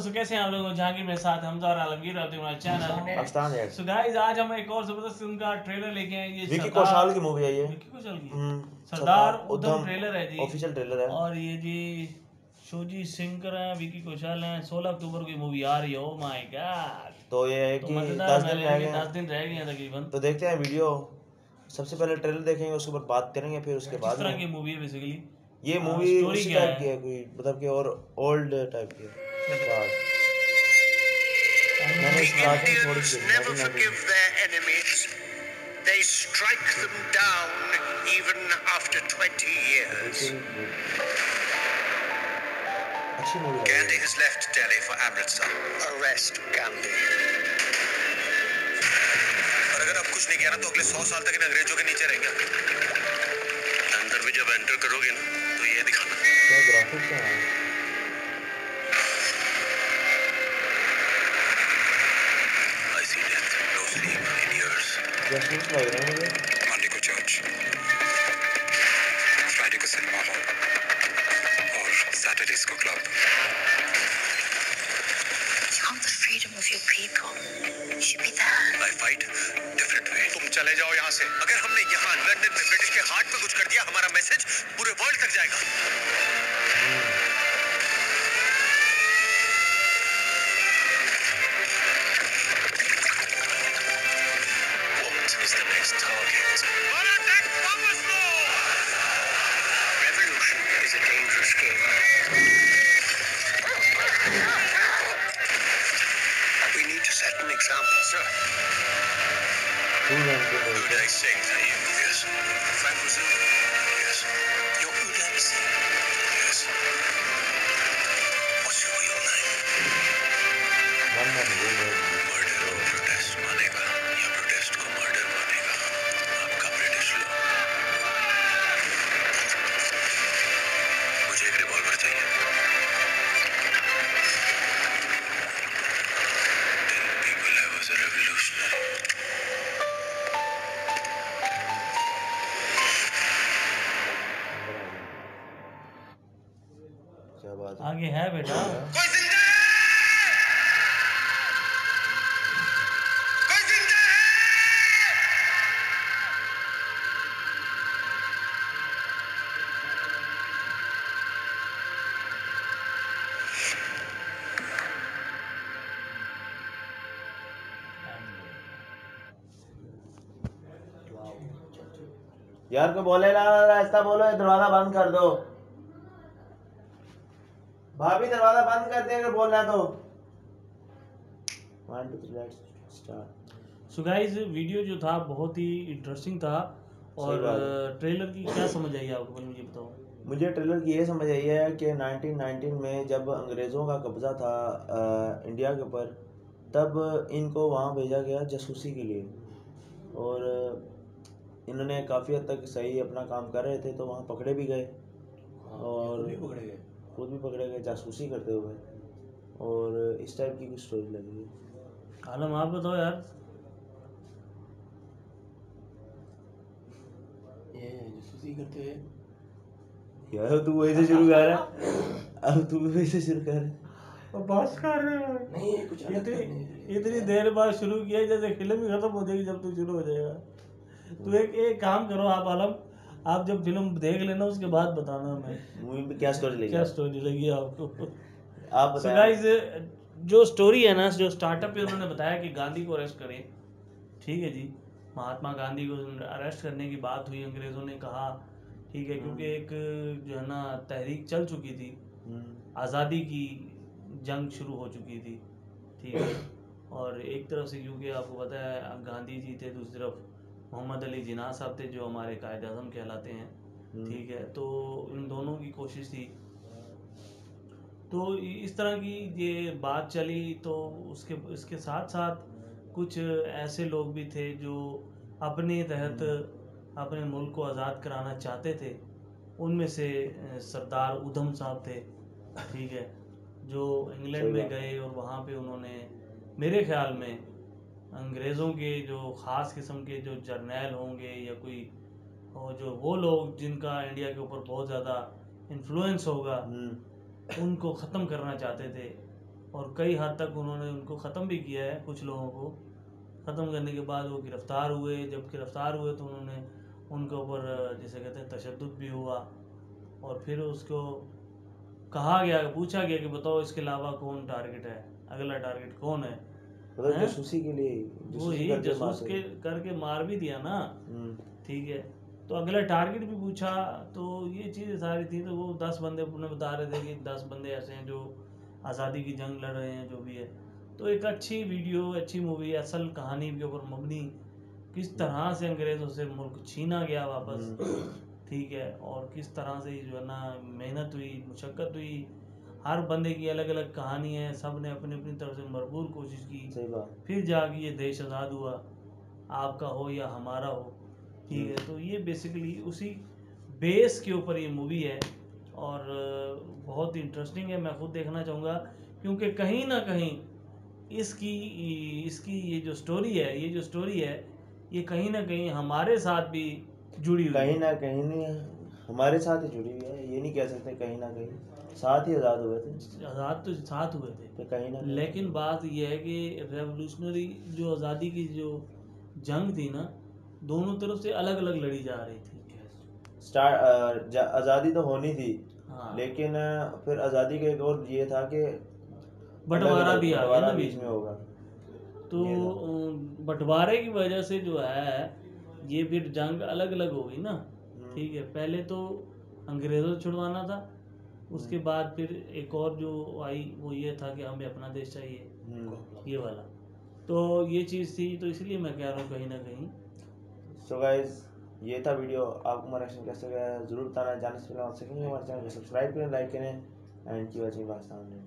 दोस्तों कैसे हैं आप लोग? जहांगीर मेरे साथ हमजा और आलमगीर आप चैनल पाकिस्तान है। सो गाइस आज हम एक और ज़बरदस्त उनका ट्रेलर लेके आए ये विकी कौशल की मूवी है ये। विकी कौशल की? हम्म, सरदार उधम ट्रेलर है जी। ऑफिशियल ट्रेलर है। और ये जी शोजी सिंकर हैं विकी कौशल हैं। 16 अक्टूबर को मूवी आ रही है। ओ माय गॉड तो ये है तो कि मज़ेदार दस दिन रह गए 10 दिन रह गए हैं तकरीबन। तो देखते हैं वीडियो। सबसे पहले ट्रेलर देखेंगे उसके ऊपर बात करेंगे फिर उसके किस बाद तरह की मूवी है बेसिकली ये हाँ, मूवी story उसी क्या टाइप है? की है कोई मतलब कि और ओल्ड टाइप की है। Start. मैंने स्टार्टिंग थोड़ी सी never forgive their enemies. They strike them down even after 20 years. अच्छी Gandhi has left Delhi for Amritsar. Arrest Gandhi. और अगर अब कुछ नहीं किया ना तो अगले सौ साल तक इन अंग्रेज़ों के नीचे रहेंगे अंदर भी जब एंटर करोगे ना तो ये दिखाना क्या ग्राफिक्स है years. लग रहा है मुझे मंडे को चर्च फ्राइडे को सिनेमा हॉल और सैटरडेज को club the freedom of your people. You should be there. I fight different way. तुम चले जाओ यहाँ से अगर हमने यहाँ लंदन में ब्रिटिश के हार्ट में कुछ कर दिया हमारा मैसेज पूरे वर्ल्ड तक जाएगा ulandı böyle. revolutionary. है आगे है बेटा। कोई ज़िंदा है? कोई ज़िंदा है? यार को बोले ना रास्ता बोलो दरवाज़ा बंद कर दो। भाभी दरवाज़ा बंद कर दे अगर बोलना तो। One two three let's start so guys video जो था बहुत ही इंटरेस्टिंग था और है। ट्रेलर की क्या समझ आई आपको पहले मुझे बताओ मुझे ट्रेलर की ये समझ आई है कि 1919 में जब अंग्रेज़ों का कब्ज़ा था अ, इंडिया के ऊपर तब इनको वहाँ भेजा गया जासूसी के लिए। और इन्होंने काफ़ी हद तक सही अपना काम कर रहे थे तो वहाँ पकड़े भी गए। और खुद भी पकड़े गए जासूसी करते हुए। और इस टाइप की कुछ स्टोरी लगी है आलम आप बताओ यार। ये जासूसी करते हुए। यार तू वैसे शुरू कर रहा है। अब तू भी वैसे शुरू कर रहा है। बस कर रहे हो। नहीं कुछ इतनी इतनी देर बाद शुरू किया जैसे फ़िल्म ही खत्म हो जाएगी जब तू शुरू हो जाएगा। तो एक एक काम करो आप आलम। आप जब फ़िल्म देख लेना उसके बाद बताना हमें। मूवी में क्या स्टोरी लगी? क्या स्टोरी लगी आपको? आप गाइस जो स्टोरी है ना जो स्टार्टअप पे उन्होंने बताया कि गांधी को अरेस्ट करें ठीक है जी? महात्मा गांधी को अरेस्ट करने की बात हुई अंग्रेज़ों ने कहा ठीक है क्योंकि एक जो है ना तहरीक चल चुकी थी। हम्म, आज़ादी की जंग शुरू हो चुकी थी ठीक है? और एक तरफ़ से क्योंकि आपको पता है गांधी जी थे दूसरी तरफ़। मोहम्मद अली जिन्ना साहब थे जो हमारे कायद अजम कहलाते हैं हम्म, ठीक है? तो इन दोनों की कोशिश थी। तो इस तरह की ये बात चली तो उसके इसके साथ साथ कुछ ऐसे लोग भी थे जो अपने तहत अपने मुल्क को आज़ाद कराना चाहते थे। उनमें से सरदार उधम साहब थे ठीक है? जो इंग्लैंड में गए और वहाँ पे उन्होंने मेरे ख्याल में अंग्रेज़ों के जो ख़ास किस्म के जो जर्नैल होंगे या कोई और जो वो लोग जिनका इंडिया के ऊपर बहुत ज़्यादा इन्फ्लुएंस होगा हम्म, उनको ख़त्म करना चाहते थे। और कई हद तक उन्होंने उनको ख़त्म भी किया है कुछ लोगों को। ख़त्म करने के बाद वो गिरफ़्तार हुए। जब गिरफ़्तार हुए तो उन्होंने उनके ऊपर जैसे कहते हैं तशद भी हुआ। और फिर उसको कहा गया पूछा गया कि बताओ इसके अलावा कौन टारगेट है? अगला टारगेट कौन है? मतलब? जासूसी के लिए वो जासूसी ही के करके मार भी दिया ना। हम्म, ठीक है। तो अगला टारगेट भी पूछा तो ये चीज़ें सारी थी तो वो दस बंदे अपने बता रहे थे कि दस बंदे ऐसे हैं जो आज़ादी की जंग लड़ रहे हैं जो भी है। तो एक अच्छी वीडियो अच्छी मूवी असल कहानी के ऊपर मबनी किस तरह से अंग्रेज़ों से मुल्क छीना गया वापस। हम्म। ठीक है और किस तरह से जो है ना मेहनत हुई मुशक्क़त हुई हर बंदे की अलग अलग कहानी है सबने अपनी अपनी तरफ़ से भरपूर कोशिश की। सही बात। फिर जाके ये देश आज़ाद हुआ आपका हो या हमारा हो ठीक है? तो ये बेसिकली उसी बेस के ऊपर ये मूवी है और बहुत इंटरेस्टिंग है। मैं खुद देखना चाहूँगा क्योंकि कहीं ना कहीं इसकी इसकी ये जो स्टोरी है ये जो स्टोरी है ये कहीं ना कहीं हमारे साथ भी जुड़ी हुई कहीं ना कहीं नहीं हमारे साथ ही जुड़ी हुई है। ये नहीं कह सकते कहीं ना कहीं। साथ ही आज़ाद हुए थे। आज़ाद तो साथ हुए थे। तो कहीं ना लेकिन बात यह है कि रेवोल्यूशनरी जो आज़ादी की जो जंग थी ना दोनों तरफ़ से अलग अलग लड़ी जा रही थी। स्टार्ट आज़ादी तो होनी थी हाँ। लेकिन फिर आज़ादी का एक और ये था कि बंटवारा भी आ गया ना बीच में। होगा। तो बंटवारे की वजह से जो है ये फिर जंग अलग अलग हो गई ना। हम्म, ठीक है पहले तो अंग्रेज़ों से छुड़वाना था उसके हम्म। बाद फिर एक और जो आई वो ये था कि हमें अपना देश चाहिए। हम्म। ये वाला। तो ये चीज़ थी तो इसलिए मैं कह रहा हूँ कहीं ना कहीं। सो गाइज़ ये था वीडियो। आपको हमारा एक्शन कैसे गया ज़रूर बताना। जानने से पहले हमारे चैनल को सब्सक्राइब करें लाइक करें एंड की वॉचिंग पाकिस्तान